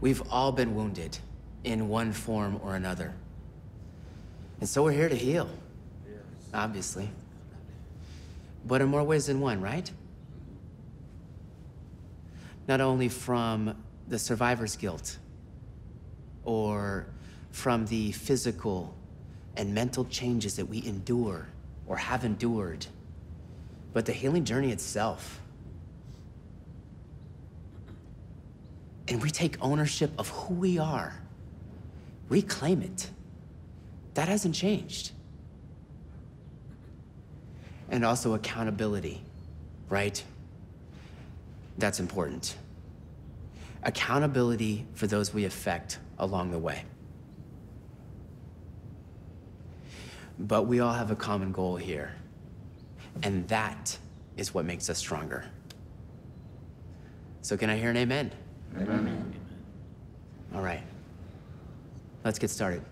We've all been wounded in one form or another. And so we're here to heal. Obviously. But in more ways than one, right? Not only from the survivor's guilt, or from the physical and mental changes that we endure or have endured, but the healing journey itself. And we take ownership of who we are, reclaim it. That hasn't changed. And also accountability, right? That's important. Accountability for those we affect along the way. But we all have a common goal here. And that is what makes us stronger. So, can I hear an amen? Amen. All right. Let's get started.